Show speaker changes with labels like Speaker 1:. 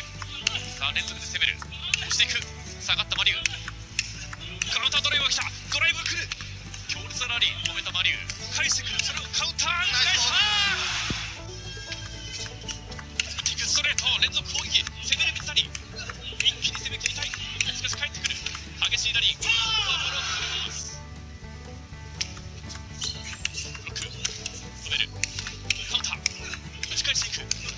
Speaker 1: さあ連続で攻める。押していく。下がったマリウカウンタードライブが来た。ドライブ来る。強烈なラリー。止めたマリウ返してくる。それをカウンター返した。ストレート。連続攻撃。攻める水谷。一気に攻め切りたい。しかし返ってくる。激しいラリー。ここはブロックブロック。止める。カウンター。打ち返していく。